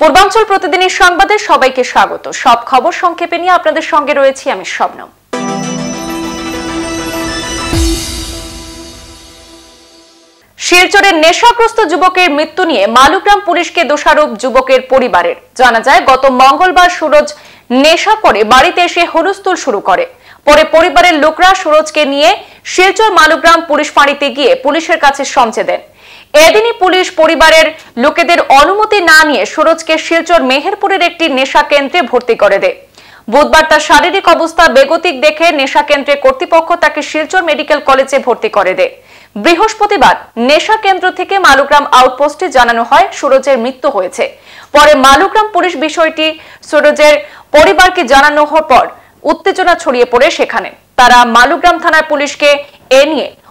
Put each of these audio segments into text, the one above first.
পূর্বাঞ্চল প্রতিদিনের সংবাদে সবাইকে স্বাগত। সব খবর সংক্ষেপে নিয়ে আপনাদের সঙ্গে রয়েছি আমি শবনম। শিলচরের নেশাগ্রস্ত যুবকের মৃত্যু নিয়ে মালুগ্রাম পুলিশকে দোষারোপ যুবকের পরিবারের। জানা যায়, গত মঙ্গলবার সুরজ নেশা করে বাড়িতে এসে হুলস্থুল শুরু করে। পরে পরিবারের লোকরা সুরজকে নিয়ে শিলচর মালুগ্রাম পুলিশ ফাঁড়িতে গিয়ে পুলিশের কাছে সমঝে দেন। এদিনই পুলিশ পরিবারের লোকেদের অনুমতি না নিয়ে সুরজকে শিলচর মেহেরপুরের একটি নেশা কেন্দ্রে ভর্তি করে দেয়। বুধবার তার শারীরিক অবস্থা বেগতিক দেখে নেশা কেন্দ্রে কর্তৃপক্ষ তাকে শিলচর মেডিকেল কলেজে ভর্তি করে দেয়। বৃহস্পতিবার নেশা কেন্দ্র থেকে মালুগ্রাম আউটপোস্টে জানানো হয় সুরজের মৃত্যু হয়েছে। পরে মালুগ্রাম পুলিশ বিষয়টি সুরজের পরিবারকে জানানো হওয়ার পর উত্তেজনা ছড়িয়ে পড়ে সেখানে। তারা মালুগ্রাম থানার পুলিশকে এ নিয়ে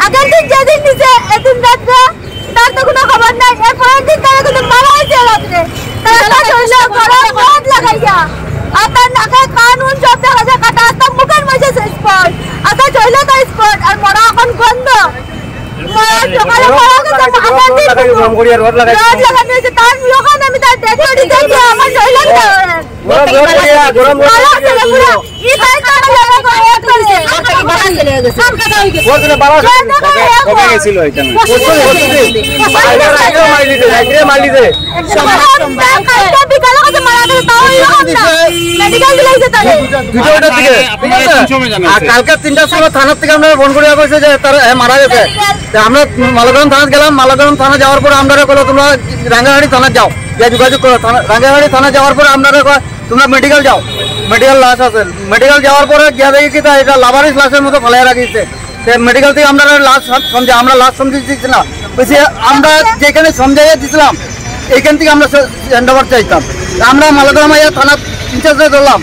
আগের দিন যেদিন দিছে এদিন রাত্রে তার তো কোনো খবর নাই এর পরের দিন তারা কিন্তু মারা হয়েছে রাত্রে তারা তার শরীরে গরম রড লাগাইয়া আর তার নাকে কানুন সব দেখা যায় কাটা আর তার মুখের মধ্যে স্পট আর তার শরীরে তার স্পট আর মরা এখন গন্ধ মরার সকালে মরা গেছে আগের দিন রড লাগানো হয়েছে তার লোকান আমি তার ডেড বডি দেখি আমার শরীরে ই ভাই কালকে তিনটার সময় থানার থেকে আমরা ফোন করে কইছে যে তার মারা গেছে। আমরা মালাগ্রাম থানা গেলাম মালাগ্রাম থানা যাওয়ার পর আমরা কলো তোমরা রাঙ্গাহাড়ি থানা যাও। যে যোগাযোগ করো। থানা- রাঙ্গাহাড়ি থানা যাওয়ার পর আমরা কয়, তোমরা মেডিকেল যাও। মেডিকেল লাশ আছে। মেডিকেল যাওয়ার পরে গিয়ে দেখি কি এটা লাভারিস লাশের মতো ফেলাই রাখিছে। মেডিকেল থেকে আমরা লাশ সমঝে আমরা লাশ সমঝে না। বলছি, আমরা যেখানে সমঝাইয়া দিছিলাম এইখান থেকে আমরা হ্যান্ড ওভার চাইতাম। আমরা মালাগ্রাম আইয়া থানা ইনচার্জে ধরলাম।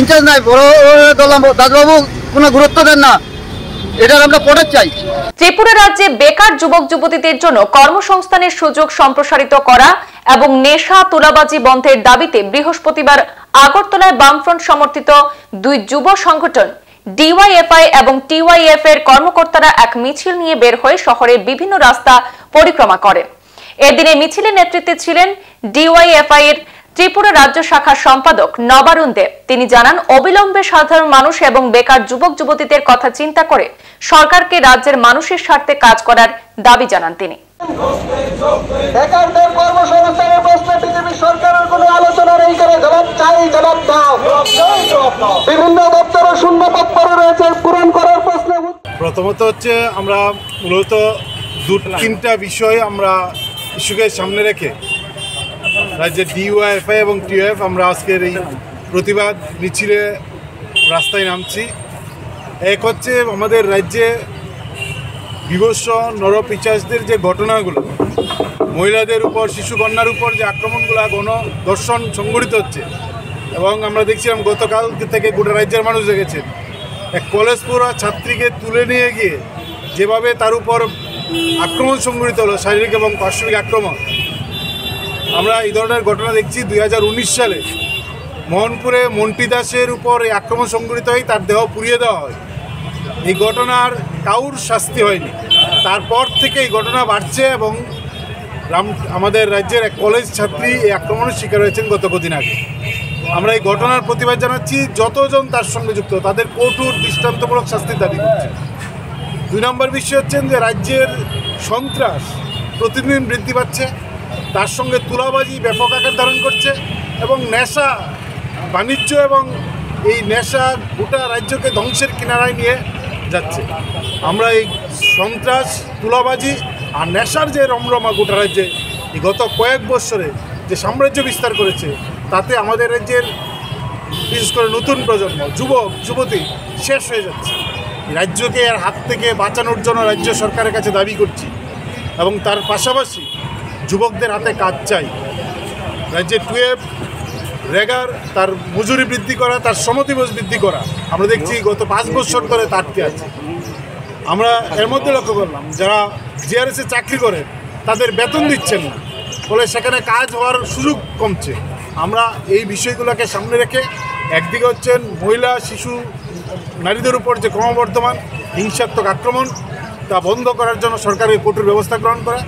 ইনচার্জ নাই, বড় ধরলাম। দাসবাবু কোনো গুরুত্ব দেন না। এটার আমরা পড়ে চাই। ত্রিপুরা রাজ্যে বেকার যুবক যুবতীদের জন্য কর্মসংস্থানের সুযোগ সম্প্রসারিত করা এবং নেশা, তুলাবাজি বন্ধের দাবিতে বৃহস্পতিবার আগরতলায় বামফ্রন্ট সমর্থিত দুই যুব সংগঠন, ডিওয়াইএফআই এবং টিওয়াইএফ এর কর্মকর্তারা এক মিছিল নিয়ে বের হয়ে শহরের বিভিন্ন রাস্তা পরিক্রমা করেন। এদিনে মিছিলের নেতৃত্বে ছিলেন ডিওয়াইএফআই এর ত্রিপুরা রাজ্য শাখার সম্পাদক নবারুণ দেব। তিনি জানান, অবিলম্বে সাধারণ মানুষ এবং বেকার যুবক যুবতীদের কথা চিন্তা করে সরকারকে রাজ্যের মানুষের স্বার্থে কাজ করার দাবি জানান তিনি। বিজেপি সরকারের কোনো আলোচনা বিভিন্ন শূন্য পূরণ করার প্রথমত হচ্ছে আমরা মূলত দু তিনটা বিষয় আমরা ইস্যুকে সামনে রেখে রাজ্যের ডিওএফআই এবং টিওএফ আমরা আজকের এই প্রতিবাদ মিছিলে রাস্তায় নামছি। এক হচ্ছে আমাদের রাজ্যে বিভৎস নরপিচাসদের যে ঘটনাগুলো, মহিলাদের উপর শিশু কন্যার উপর যে আক্রমণগুলো গণ দর্শন সংঘটিত হচ্ছে, এবং আমরা দেখছিলাম গতকাল থেকে গোটা রাজ্যের মানুষ দেখেছেন, এক কলেজ পড়ুয়া ছাত্রীকে তুলে নিয়ে গিয়ে যেভাবে তার উপর আক্রমণ সংঘটিত হলো, শারীরিক এবং পার্শ্বিক আক্রমণ। আমরা এই ধরনের ঘটনা দেখছি দুই হাজার উনিশ সালে। মোহনপুরে মন্টি দাসের উপর এই আক্রমণ সংঘটিত হয়, তার দেহ পুড়িয়ে দেওয়া হয়। এই ঘটনার কাউর শাস্তি হয়নি। তারপর থেকে এই ঘটনা বাড়ছে এবং রাম, আমাদের রাজ্যের এক কলেজ ছাত্রী এই আক্রমণের শিকার হয়েছেন গত কদিন আগে। আমরা এই ঘটনার প্রতিবাদ জানাচ্ছি, যতজন তার সঙ্গে যুক্ত, তাদের কঠোর, দৃষ্টান্তমূলক শাস্তির দাবি করছি। দুই নম্বর বিষয় হচ্ছেন যে রাজ্যের সন্ত্রাস প্রতিদিন বৃদ্ধি পাচ্ছে, তার সঙ্গে তুলাবাজি ব্যাপক আকার ধারণ করছে এবং নেশা, বাণিজ্য এবং এই নেশা গোটা রাজ্যকে ধ্বংসের কিনারায় নিয়ে যাচ্ছে। আমরা এই সন্ত্রাস, তুলাবাজি আর নেশার যে রমরমা গোটা রাজ্যে গত কয়েক বৎসরে যে সাম্রাজ্য বিস্তার করেছে, তাতে আমাদের রাজ্যের বিশেষ করে নতুন প্রজন্ম, যুবক, যুবতী শেষ হয়ে যাচ্ছে। রাজ্যকে এর হাত থেকে বাঁচানোর জন্য রাজ্য সরকারের কাছে দাবি করছি এবং তার পাশাপাশি যুবকদের হাতে কাজ চাই। রাজ্যে টুয়েলভ রেগার তার মজুরি বৃদ্ধি করা, তার সমদিবস বৃদ্ধি করা আমরা দেখছি গত পাঁচ বছর ধরে তাটকে আছে। আমরা এর মধ্যে লক্ষ্য করলাম, যারা জিআরএসে চাকরি করেন তাদের বেতন দিচ্ছেন না। ফলে সেখানে কাজ হওয়ার সুযোগ কমছে। আমরা এই বিষয়গুলোকে সামনে রেখে একদিকে হচ্ছেন মহিলা, শিশু, নারীদের উপর যে ক্রমবর্ধমান হিংসাত্মক আক্রমণ, তা বন্ধ করার জন্য সরকারের কঠোর ব্যবস্থা গ্রহণ করা।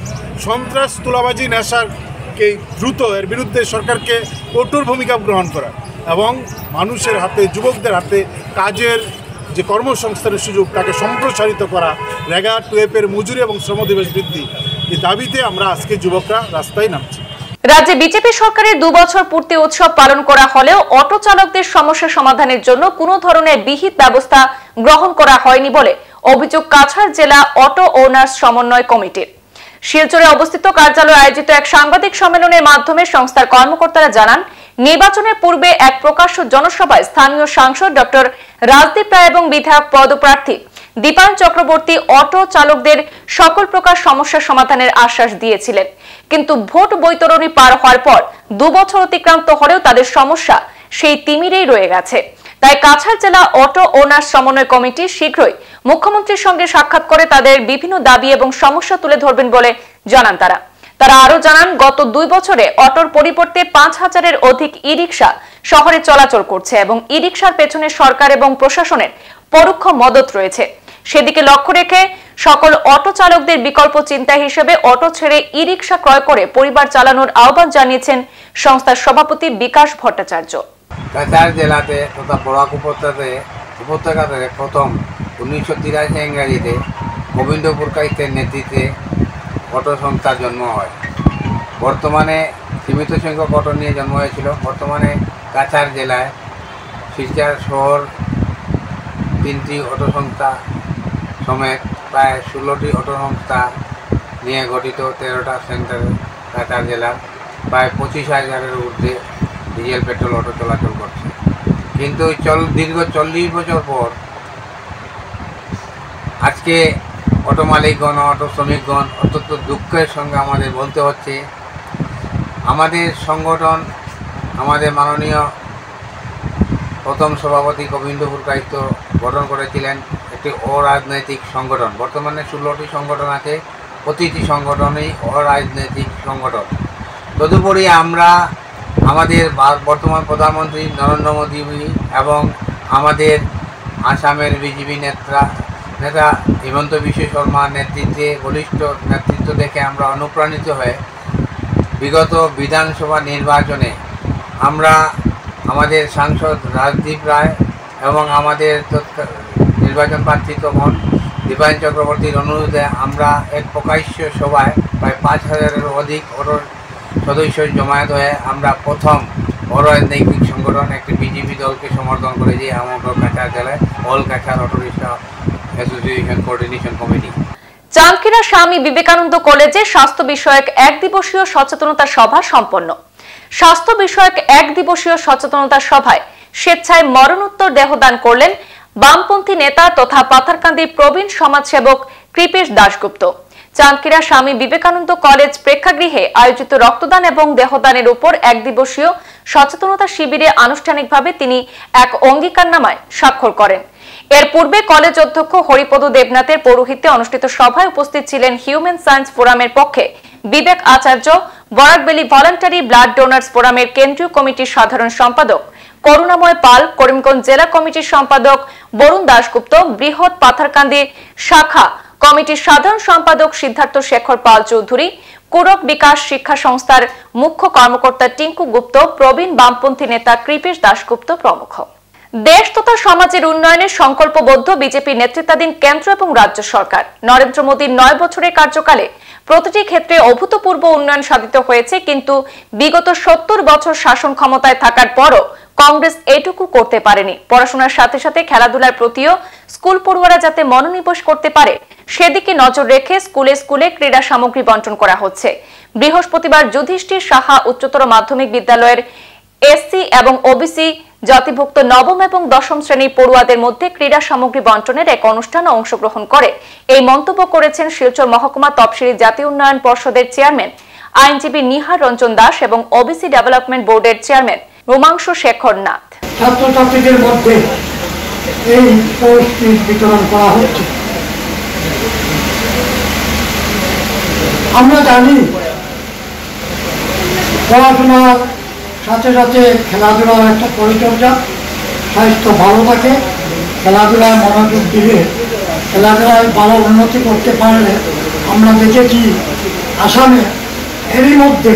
সন্ত্রাস, তুলাবাজি নেশারকে দ্রুত এর বিরুদ্ধে সরকারকে কঠোর ভূমিকা গ্রহণ করা। এবং মানুষের হাতে, যুবকদের হাতে কাজের যে কর্মসংস্থানের সুযোগ, তাকে সম্প্রসারিত করা, রেগা টুয়েপের মজুরি এবং শ্রমদিবস বৃদ্ধি, এই দাবিতে আমরা আজকে যুবকরা রাস্তায় নামছি। রাজ্যে বিজেপি সরকারের দু বছর পূর্তি উৎসব পালন করা হলেও অটো চালকদের সমস্যা সমাধানের জন্য কোনো ধরনের বিহিত ব্যবস্থা গ্রহণ করা হয়নি বলে অভিযোগ কাছাড় জেলা অটো ওনার্স সমন্বয় কমিটির। শিলচরে অবস্থিত কার্যালয়ে আয়োজিত এক সাংবাদিক সম্মেলনের মাধ্যমে সংস্থার কর্মকর্তারা জানান নির্বাচনের পূর্বে এক প্রকাশ্য জনসভায় স্থানীয় সাংসদ ডক্টর রাজদীপ রায় এবং বিধায়ক পদপ্রার্থী দীপায়ন চক্রবর্তী অটো চালকদের সকল প্রকার সমস্যা সমাধানের আশ্বাস দিয়েছিলেন। কিন্তু ভোট বৈতরণী পার হওয়ার পর দু বছর অতিক্রান্ত হলেও তাদের সমস্যা সেই তিমিরেই রয়ে গেছে। তাই কাছাড় জেলা অটো ওনার্স সমন্বয় কমিটি শীঘ্রই মুখ্যমন্ত্রীর সঙ্গে সাক্ষাৎ করে তাদের বিভিন্ন দাবি এবং সমস্যা তুলে ধরবেন বলে জানান তারা। তারা আরও জানান, গত দুই বছরে অটোর পরিবর্তে পাঁচ হাজারের অধিক ই রিক্সা শহরে চলাচল করছে এবং ই রিক্সার পেছনে সরকার এবং প্রশাসনের পরোক্ষ মদত রয়েছে। সেদিকে লক্ষ্য রেখে সকল অটো চালকদের বিকল্প চিন্তা হিসেবে অটো ছেড়ে ই রিক্সা ক্রয় করে পরিবার চালানোর আহ্বান জানিয়েছেন সংস্থার সভাপতি বিকাশ ভট্টাচার্য। জেলাতে তথা বরাক উপত্যকাতে উপত্যকাতে প্রথম উনিশশো তিরাশি ইংরাজিতে কাইতের নেতৃত্বে অটো সংস্থার জন্ম হয়। বর্তমানে সীমিত সংখ্যক অটো নিয়ে জন্ম হয়েছিল। বর্তমানে কাছাড় জেলায় শিলচর শহর তিনটি অটো সংস্থা সমেত প্রায় ষোলোটি অটো সংস্থা নিয়ে গঠিত তেরোটা সেন্টার কাছাড় জেলার। প্রায় পঁচিশ হাজারের ঊর্ধ্বে ডিজেল, পেট্রোল, অটো চলাচল করছে। কিন্তু চল, দীর্ঘ চল্লিশ বছর পর আজকে অটো মালিকগণ, অটো শ্রমিকগণ, অত্যন্ত দুঃখের সঙ্গে আমাদের বলতে হচ্ছে, আমাদের সংগঠন, আমাদের মাননীয় প্রথম সভাপতি গোবিন্দপুর কায়িত্ব গঠন করেছিলেন, একটি অরাজনৈতিক সংগঠন। বর্তমানে ষোলোটি সংগঠন আছে, প্রতিটি সংগঠনই অরাজনৈতিক সংগঠন। তদুপরি আমরা আমাদের বর্তমান প্রধানমন্ত্রী নরেন্দ্র মোদী এবং আমাদের আসামের বিজেপি নেতা নেতা হিমন্ত বিশ্ব শর্মার নেতৃত্বে, বলিষ্ঠ নেতৃত্ব দেখে আমরা অনুপ্রাণিত হয়ে বিগত বিধানসভা নির্বাচনে আমরা আমাদের সাংসদ রাজদীপ রায় এবং আমাদের নির্বাচন প্রার্থী তখন দীপায়ন চক্রবর্তীর অনুরোধে আমরা এক প্রকাশ্য সভায় প্রায় পাঁচ হাজারের অধিক অটো সদস্য জমায়েত হয়ে আমরা প্রথম বড় রাজনৈতিক সংগঠন, একটি বিজেপি দলকে সমর্থন করেছি আমাদের কাছাড় জেলায়, অল কাছাড় অটো রিক্সা চাঁদকিরা স্বামী বিবেকানন্দ কলেজে স্বাস্থ্য বিষয়ক এক দিবসীয় সচেতনতা সভা সম্পন্ন। স্বাস্থ্য বিষয়ক এক দিবসীয় সচেতনতা সভায় স্বেচ্ছায় মরণোত্তর দেহদান করলেন বামপন্থী নেতা তথা পাথারকান্দির প্রবীণ সমাজসেবক কৃপেশ দাশগুপ্ত। চাঁদকিরা স্বামী বিবেকানন্দ কলেজ প্রেক্ষাগৃহে আয়োজিত রক্তদান এবং দেহদানের উপর এক দিবসীয় সচেতনতা শিবিরে আনুষ্ঠানিকভাবে তিনি এক অঙ্গীকারনামায় স্বাক্ষর করেন। এর পূর্বে কলেজ অধ্যক্ষ হরিপদ দেবনাথের পৌরোহিত্যে অনুষ্ঠিত সভায় উপস্থিত ছিলেন হিউম্যান সায়েন্স ফোরামের পক্ষে Bibek Acharya, Barak Valley voluntary blood donors ফোরামের কেন্দ্রীয় কমিটির সাধারণ সম্পাদক, করুণাময় পাল, করিমগঞ্জ জেলা কমিটির সম্পাদক, বরুণ দাশগুপ্ত, বৃহৎ পাথারকান্দি শাখা কমিটির সাধারণ সম্পাদক সিদ্ধার্থ শেখর পাল চৌধুরী, কুরক বিকাশ শিক্ষা সংস্থার মুখ্য কর্মকর্তা টিঙ্কু গুপ্ত, প্রবীণ বামপন্থী নেতা কৃপেশ দাশগুপ্ত প্রমুখ। দেশ তথা সমাজের উন্নয়নে সংকল্পবদ্ধ বিজেপি নেতৃত্বাধীন কেন্দ্র এবং রাজ্য সরকার। নরেন্দ্র মোদীর নয় বছরের কার্যকালে প্রতিটি ক্ষেত্রে অভূতপূর্ব উন্নয়ন সাধিত হয়েছে, কিন্তু বিগত সত্তর বছর শাসন ক্ষমতায় থাকার পরও কংগ্রেস এটুকু করতে পারেনি। পড়াশোনার সাথে সাথে খেলাধুলার প্রতিও স্কুল পড়ুয়ারা যাতে মনোনিবেশ করতে পারে, সেদিকে নজর রেখে স্কুলে স্কুলে ক্রীড়া সামগ্রী বন্টন করা হচ্ছে। বৃহস্পতিবার যুধিষ্ঠির সাহা উচ্চতর মাধ্যমিক বিদ্যালয়ের এসসি এবং ওবিসি জাতিভুক্ত নবম এবং দশম শ্রেণির পড়ুয়াদের মধ্যে ক্রীড়া সামগ্রী বন্টনের এক অনুষ্ঠানে অংশগ্রহণ করে। এই মন্তব্য করেছেন শিলচর মহকুমা তফসিলি জাতীয় উন্নয়ন পর্ষদের চেয়ারম্যান আইনজীবী নিহার রঞ্জন দাস এবং ওবিসি ডেভেলপমেন্ট বোর্ডের চেয়ারম্যান রোমাংশ শেখর নাথ। ছাত্রছাত্রীদের মধ্যে এই বিতরণ করা হচ্ছে। আমরা জানি পড়াশোনার সাথে সাথে খেলাধুলার একটা পরিচর্যা, স্বাস্থ্য ভালো থাকে, খেলাধুলায় মনোযোগ দিলে, খেলাধুলায় ভালো উন্নতি করতে পারলে আমরা দেখেছি আসামে এরই মধ্যে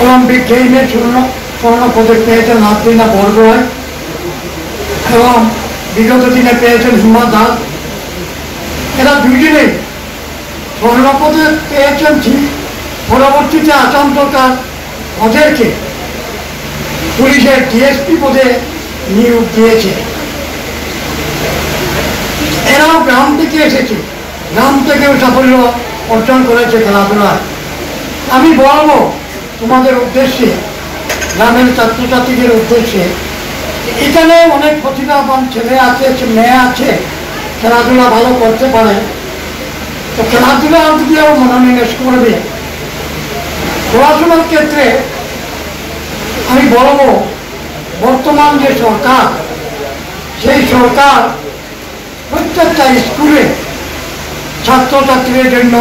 অলিম্পিক গেমে স্বর্ণ স্বর্ণ পদক পেয়েছেন নাতরিনা বরগোয় এবং বিগত দিনে পেয়েছেন হিমা দাস। এরা দুজনেই স্বর্ণ পদক পেয়েছেন, ঠিক পরবর্তীতে আসাম সরকার ওদেরকে পুলিশের ডিএসপি পদে নিয়োগ দিয়েছে। এরাও গ্রাম থেকে এসেছে। গ্রাম থেকেও সাফল্য অর্জন করেছে খেলাধুলায়। আমি বলব, তোমাদের উদ্দেশ্যে, গ্রামের ছাত্রছাত্রীদের উদ্দেশ্যে এখানে অনেক প্রতিভাবান ছেলে আছে মেয়ে আছে, খেলাধুলা ভালো করতে পারে। তো খেলাধুলা দিকেও মনোনিবেশ করবে। পড়াশোনার ক্ষেত্রে আমি বলব বর্তমান যে সরকার, সেই সরকার প্রত্যেকটা স্কুলে ছাত্রছাত্রীদের জন্য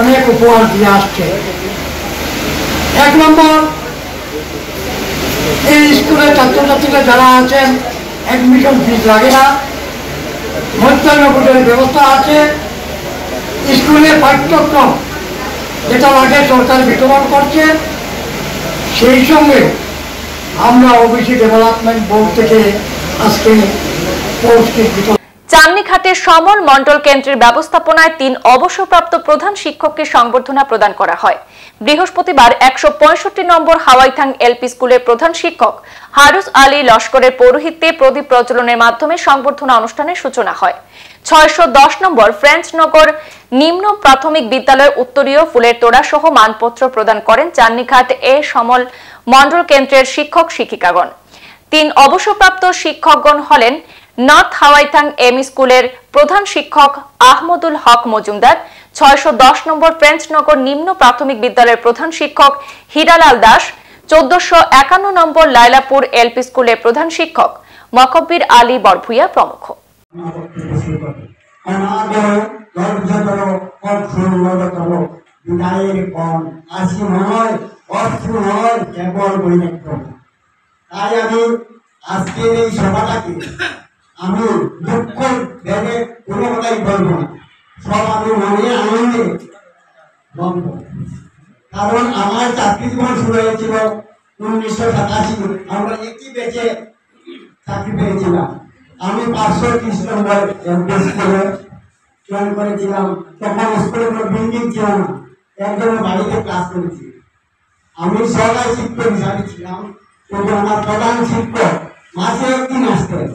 অনেক উপহার দিয়ে আসছে। এক নম্বর, এই স্কুলে ছাত্রছাত্রীরা যারা আছেন অ্যাডমিশন ফিস লাগে না। মধ্যাহ্ন ব্যবস্থা আছে। স্কুলের পাঠ্যক্রম যেটা আগে সরকার বিতরণ করছে। সেই সঙ্গে আমরা ওবিসি ডেভেলপমেন্ট বোর্ড থেকে আজকে পোস্টের বিতরণ চান্নিঘাটের সমল মন্ডল কেন্দ্রের ব্যবস্থাপনায় তিন অবসরপ্রাপ্ত প্রধান শিক্ষককে সংবর্ধনা প্রদান করা হয়। বৃহস্পতিবার একশো নম্বর হাওয়াইথাং এলপি স্কুলের প্রধান শিক্ষক হারুস আলী লস্করের পৌরোহিত্যে প্রদীপ প্রজ্বলনের মাধ্যমে সংবর্ধনা অনুষ্ঠানের সূচনা হয়। ছয়শো নম্বর ফ্রেঞ্চনগর নিম্ন প্রাথমিক বিদ্যালয়ের উত্তরীয় ফুলের তোড়া সহ মানপত্র প্রদান করেন চান্নিঘাট এ সমল মন্ডল কেন্দ্রের শিক্ষক শিক্ষিকাগণ। তিন অবসরপ্রাপ্ত শিক্ষকগণ হলেন নর্থ হাওয়াইথাং এম স্কুলের প্রধান শিক্ষক আহমদুল হক মজুমদার ছয়শো দশ নম্বর ফ্রেঞ্চনগর নিম্ন প্রাথমিক বিদ্যালয়ের প্রধান শিক্ষক হীরালাল দাস, চোদ্দশো একান্ন নম্বর লাইলাপুর এলপি স্কুলের প্রধান শিক্ষক মকব্বির আলী বরভুইয়া প্রমুখ। আমি দুঃখ ভেবে কোনো কথাই বলব না। সব আমি মনে আনন্দে বলব কারণ আমার চাকরি জীবন শুরু হয়েছিল উনিশশো সাতাশি আমরা একই বেঁচে চাকরি পেয়েছিলাম। আমি পাঁচশো ত্রিশ নম্বর স্কুলে জয়েন করেছিলাম। তখন স্কুলে কোনো বিল্ডিং ছিল না। একজনের বাড়িতে ক্লাস করেছি। আমি সবাই শিক্ষক হিসাবে ছিলাম। কিন্তু আমার প্রধান শিক্ষক মাসে একদিন আসতেন।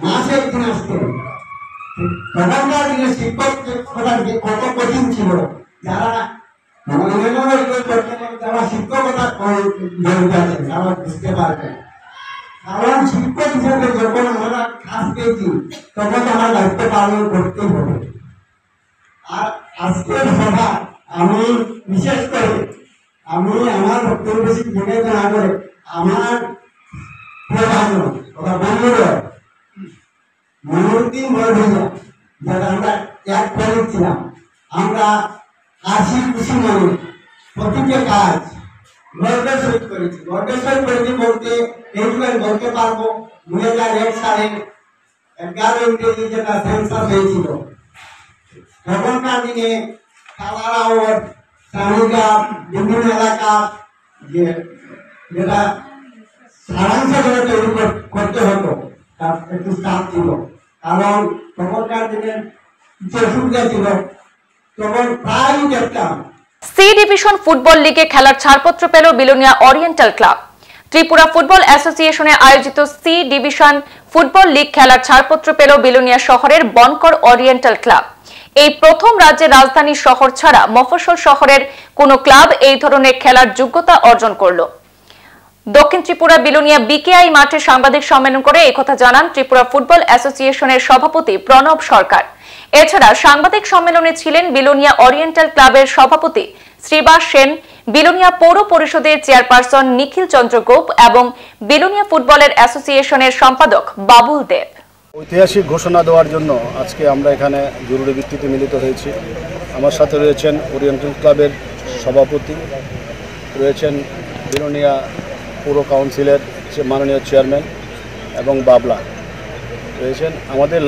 মাসে একদিন আসতেন। তখনকার দিনে শিক্ষক প্রধান কত কঠিন ছিল? যারা যারা শিক্ষকতা জড়িত কারণ শিক্ষক হিসেবে যখন আমরা কাজ তখন আমার দায়িত্ব পালন করতেই হবে। আর আজকের সভা, আমি বিশেষ করে, আমি আমার বক্তব্য আমার প্রধান বন্ধুরা মনোরুদ্দিন বড়ভূজা যারা আমরা এক করেছিলাম আমরা হাসি খুশি মনে প্রতিটা কাজ গর্বের সহিত করেছি। গর্বের সহিত করেছি বলতে এইটুকু আমি বলতে পারব। দুই হাজার এক সালে এগারো ইংরেজি যেটা সেন্সাস হয়েছিল, তখনকার দিনে কালারাওয়ার সানিকা বিভিন্ন এলাকা যে যেটা সারাংশ করে তৈরি করতে হতো তার একটু চাপ ছিল কারণ তখনকার দিনে কিছু অসুবিধা ছিল। তখন প্রায় দেখতাম। সি ডিভিশন ফুটবল লিগে খেলার ছাড়পত্র পেল Belonia oriental club. Tripura football অ্যাসোসিয়েশনে আয়োজিত সি ডিভিশন ফুটবল লিগ খেলার ছাড়পত্র পেল বিলোনিয়া শহরের বনকর অরিয়েন্টাল ক্লাব। এই প্রথম রাজ্যের রাজধানী শহর ছাড়া মফস্বল শহরের কোনো ক্লাব এই ধরনের খেলার যোগ্যতা অর্জন করল। দক্ষিণ ত্রিপুরা বিলোনিয়া বিকেআই মাঠে সাংবাদিক সম্মেলন করে একথা জানান ত্রিপুরা ফুটবল অ্যাসোসিয়েশনের সভাপতি প্রণব সরকার। এছাড়া সাংবাদিক সম্মেলনে ছিলেন বিলোনিয়া অরিয়েন্টাল ক্লাবের সভাপতি শ্রীবাস সেন, বিলোনিয়া পৌর পরিষদের চেয়ারপারসন নিখিল চন্দ্র গোপ এবং বিলোনিয়া ফুটবলের অ্যাসোসিয়েশনের সম্পাদক বাবুল দেব। ঐতিহাসিক ঘোষণা দেওয়ার জন্য আজকে আমরা এখানে জরুরি ভিত্তিতে মিলিত হয়েছি। আমার সাথে রয়েছেন ওরিয়েন্টাল ক্লাবের সভাপতি, রয়েছেন বিলোনিয়া পৌর কাউন্সিলের মাননীয় চেয়ারম্যান এবং বাবলা রয়েছেন। আমাদের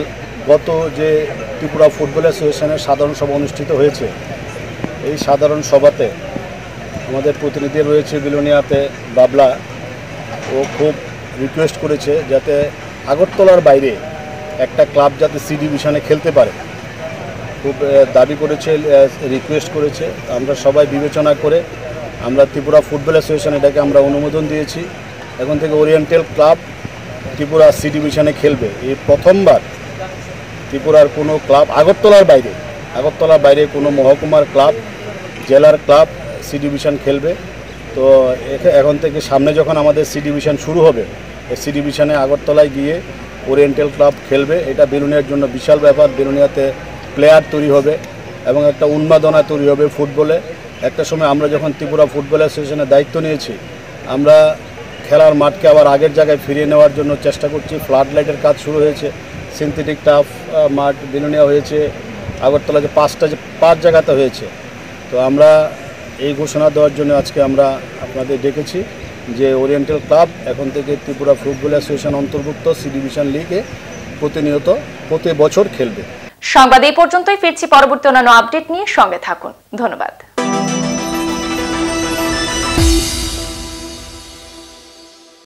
গত যে ত্রিপুরা ফুটবল অ্যাসোসিয়েশনের সাধারণ সভা অনুষ্ঠিত হয়েছে, এই সাধারণ সভাতে আমাদের প্রতিনিধি রয়েছে বিলোনিয়াতে বাবলা। ও খুব রিকোয়েস্ট করেছে যাতে আগরতলার বাইরে একটা ক্লাব যাতে সি ডিভিশনে খেলতে পারে। খুব দাবি করেছে রিকোয়েস্ট করেছে। আমরা সবাই বিবেচনা করে আমরা ত্রিপুরা ফুটবল অ্যাসোসিয়েশন এটাকে আমরা অনুমোদন দিয়েছি। এখন থেকে ওরিয়েন্টাল ক্লাব ত্রিপুরা সি ডিভিশনে খেলবে। এই প্রথমবার ত্রিপুরার কোনো ক্লাব, আগরতলার বাইরে আগরতলার বাইরে কোনো মহকুমার ক্লাব, জেলার ক্লাব সি ডিভিশন খেলবে। তো এখা- এখন থেকে সামনে যখন আমাদের সি ডিভিশন শুরু হবে এই সি ডিভিশনে আগরতলায় গিয়ে ওরিয়েন্টাল ক্লাব খেলবে। এটা বেলুনিয়ার জন্য বিশাল ব্যাপার। বেলুনিয়াতে প্লেয়ার তৈরি হবে এবং একটা উন্মাদনা তৈরি হবে ফুটবলে। একটা সময় আমরা যখন ত্রিপুরা ফুটবল অ্যাসোসিয়েশনের দায়িত্ব নিয়েছি, আমরা খেলার মাঠকে আবার আগের জায়গায় ফিরিয়ে নেওয়ার জন্য চেষ্টা করছি। ফ্লাড লাইটের কাজ শুরু হয়েছে, সিনথেটিক টাফ মাঠ বেলুনিয়া হয়েছে, আগরতলা যে পাঁচটা যে পাঁচ জায়গাতে হয়েছে। তো আমরা এই ঘোষণা দেওয়ার জন্য আজকে আমরা আপনাদের ডেকেছি যে ওরিয়েন্টাল ক্লাব এখন থেকে ত্রিপুরা ফুটবল অ্যাসোসিয়েশন অন্তর্ভুক্ত সি ডিভিশন লিগে প্রতিনিয়ত প্রতি বছর খেলবে। সংবাদ এই পর্যন্তই, ফিরছি পরবর্তী অন্যান্য আপডেট নিয়ে সঙ্গে থাকুন। ধন্যবাদ।